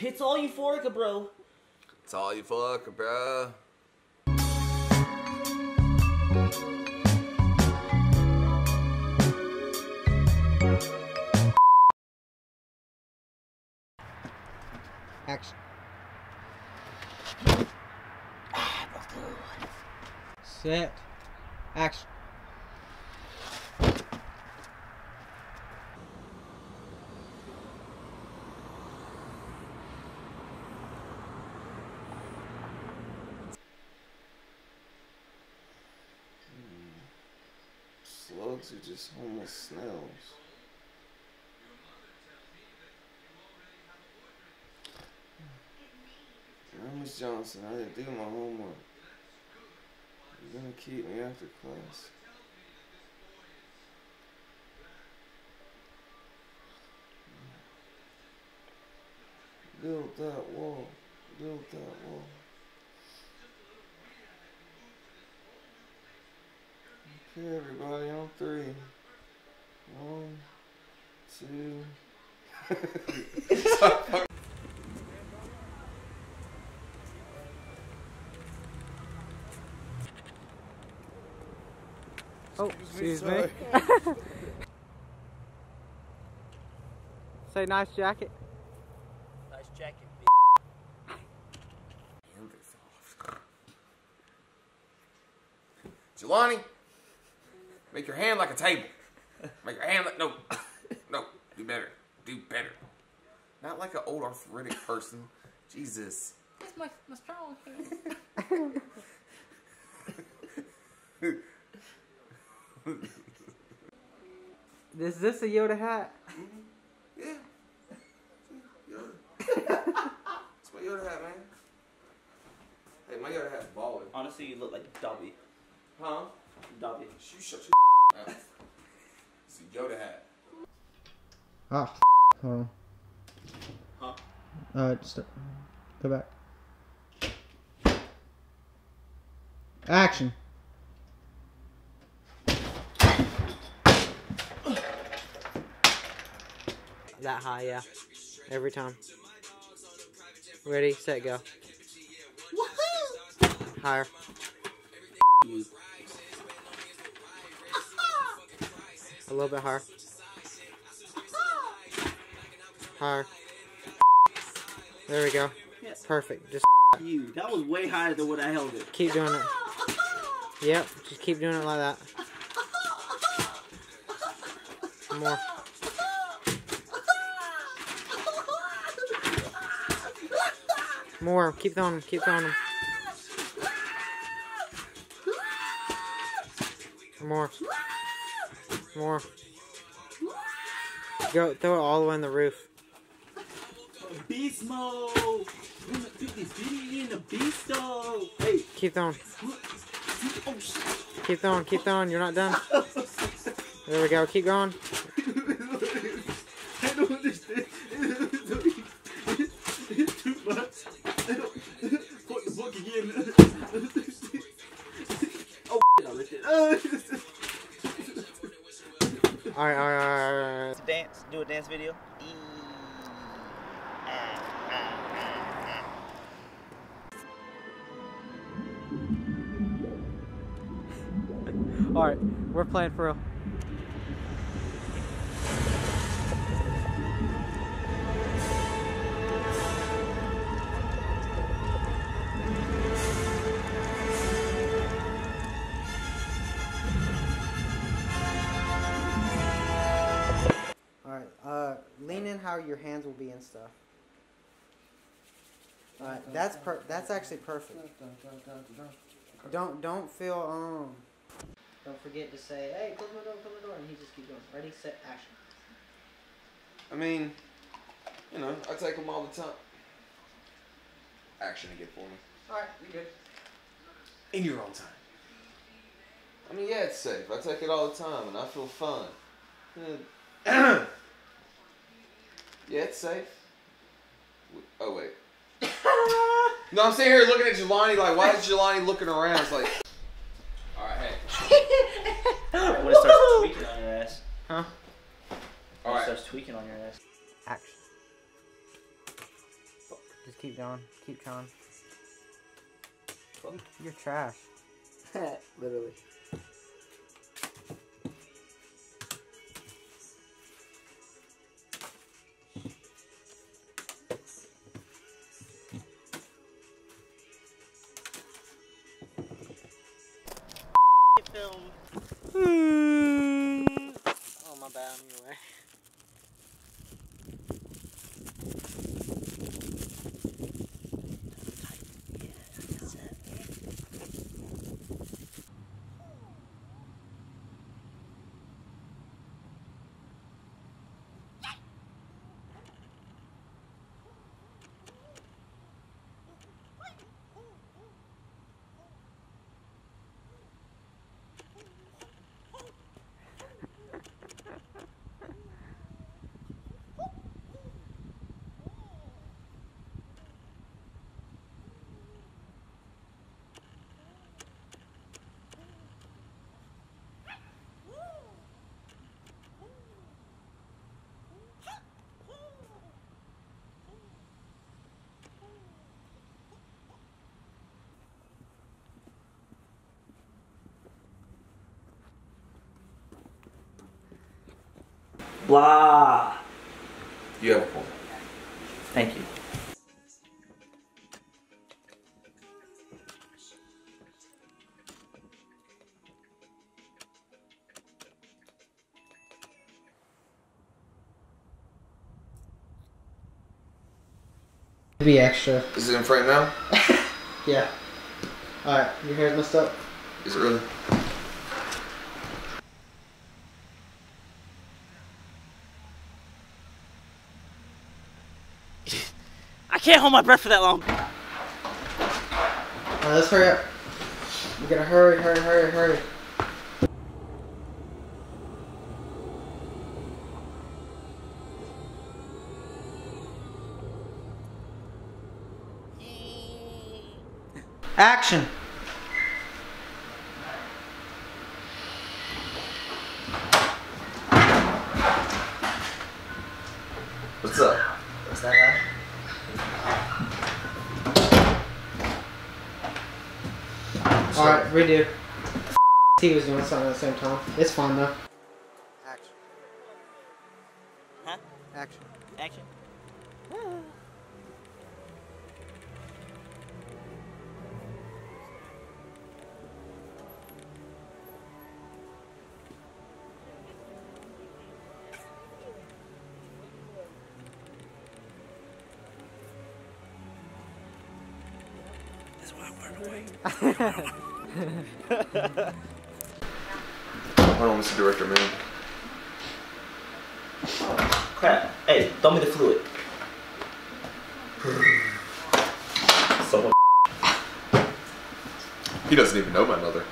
It's all euphorica, bro. It's all you fuck, bro. Action. Ah, Set. Action. Slugs are just homeless snails. Now, Miss Johnson, I didn't do my homework. You're gonna keep me after class. Build that wall. Build that wall. Okay, everybody, on three. One, two. Oh, excuse me. Say nice jacket. Nice jacket. Jelani, make your hand like a table. Make your hand like no, no. Do better. Do better. Not like an old arthritic person. Jesus. That's my, my strong hand. Is this a Yoda hat? Mm-hmm. Yeah. Yoda. It's my Yoda hat, man. Hey, my Yoda hat's balling. Honestly, you look like Dobby. Huh? Dobby. You shut your mouth. It's a Yoda hat. Oh, hold on. Huh? Uh, just go back. Action. That high, yeah. Every time. Ready, set, go. Higher. A little bit higher. Higher. There we go. Yes. Perfect. Just You. That was way higher than what I held it. keep doing it. Yep, just keep doing it like that. More. More. Keep throwing them. Keep throwing them. More. More. Go throw it all the way in the roof. Beast mode. Gonna do this video in the beast mode. Hey. Keep throwing. Oh. Keep throwing. Keep throwing. You're not done. There we go. Keep going. I don't understand. Alright, alright, alright, alright. Dance. Do a dance video. Alright, we're playing for real. Lean in how your hands will be and stuff. Alright, that's per- that's actually perfect. Don't don't feel um. Don't forget to say, "Hey, close my door, close my door," and he just keep going. Ready, set, action. I mean, you know, I take them all the time. Action to get for me. All right, you good. In your own time. I mean, yeah, it's safe. I take it all the time, and I feel fun. Yeah, it's safe. Oh wait. no, I'm sitting here looking at Jelani like, why is Jelani looking around? It's like, all right, hey, When it starts tweaking on your ass. Huh? all When it right. starts tweaking on your ass. Action. Just keep going. Keep trying. You're trash. Literally. Film. Hmm. oh my bad, anyway. Blah. You have a point. Thank you. Be extra. Is it in frame now? Yeah. Alright, your hair's messed up. Is it really? I can't hold my breath for that long. Alright, let's hurry up. We gotta hurry, hurry, hurry, hurry. Action! What's up? What's that guy? Alright, redo. He was doing something at the same time. It's fun though. Action. Huh? Action. Action. Hold on, Mr. Director, man. Crap. Hey, throw me the fluid. Someone. He doesn't even know my mother.